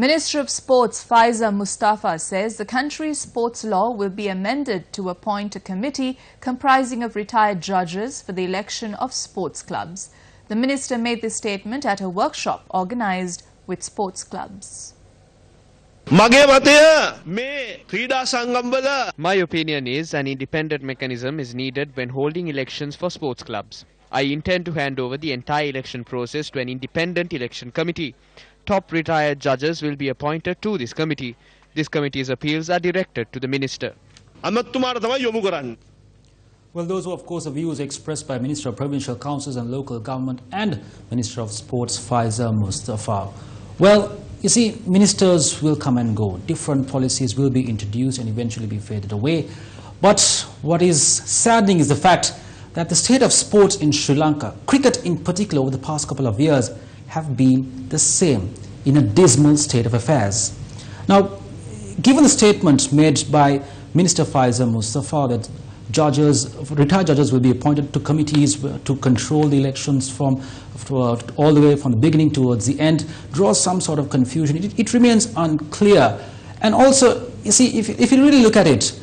Minister of Sports Faiszer Musthapha says the country's sports law will be amended to appoint a committee comprising of retired judges for the election of sports clubs. The minister made this statement at a workshop organized with sports clubs. My opinion is an independent mechanism is needed when holding elections for sports clubs. I intend to hand over the entire election process to an independent election committee top retired judges will be appointed to this committee. This committee's appeals are directed to the minister. Well, those were, of course, the views expressed by Minister of Provincial Councils and Local Government and Minister of Sports, Faiszer Musthapha. Well, you see, ministers will come and go. Different policies will be introduced and eventually be faded away. But what is saddening is the fact that the state of sports in Sri Lanka, cricket in particular over the past couple of years, have been the same in a dismal state of affairs. Now, given the statement made by Minister Faiszer Musthapha that judges, retired judges will be appointed to committees to control the elections from all the way from the beginning towards the end, draws some sort of confusion. It, it remains unclear. And also, you see, if, if you really look at it,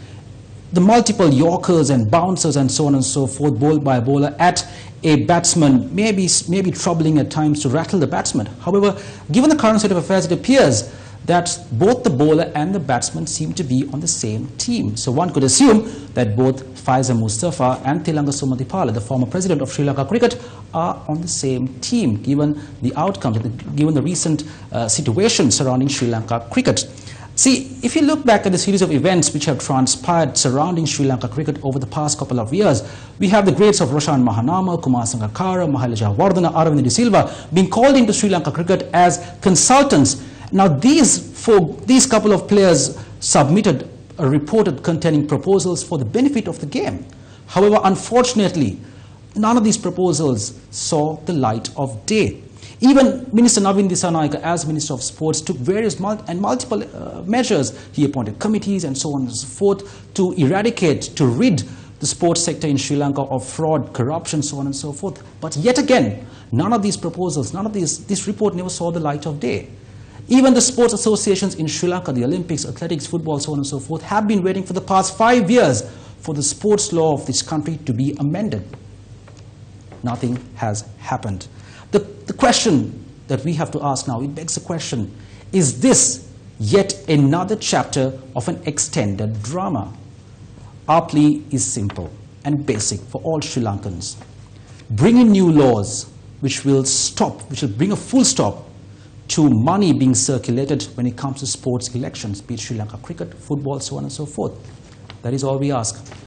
the multiple yorkers and bouncers and so on and so forth, bowled by a bowler at a batsman may be, may be troubling at times to rattle the batsman. However, given the current state of affairs, it appears that both the bowler and the batsman seem to be on the same team. So one could assume that both Faiszer Musthapha and Thilanga Sumathipala, the former president of Sri Lanka Cricket, are on the same team, given the outcomes, given the recent uh, situation surrounding Sri Lanka Cricket. See, if you look back at the series of events which have transpired surrounding Sri Lanka cricket over the past couple of years, we have the greats of Roshan Mahanama, Kumar Sangakkara, Mahela Jayawardene, Aravinda de Silva being called into Sri Lanka cricket as consultants. Now, these, four, these couple of players submitted a report containing proposals for the benefit of the game. However, unfortunately, none of these proposals saw the light of day. Even Minister Navin Dissanayake, as Minister of Sports, took various mul and multiple uh, measures. He appointed committees and so on and so forth to eradicate, to rid the sports sector in Sri Lanka of fraud, corruption, so on and so forth. But yet again, none of these proposals, none of these, this report never saw the light of day. Even the sports associations in Sri Lanka, the Olympics, athletics, football, so on and so forth, have been waiting for the past five years for the sports law of this country to be amended. Nothing has happened. The, the question that we have to ask now, it begs the question, is this yet another chapter of an extended drama? Our plea is simple and basic for all Sri Lankans. Bring in new laws which will stop, which will bring a full stop to money being circulated when it comes to sports elections, be it Sri Lanka cricket, football, so on and so forth. That is all we ask.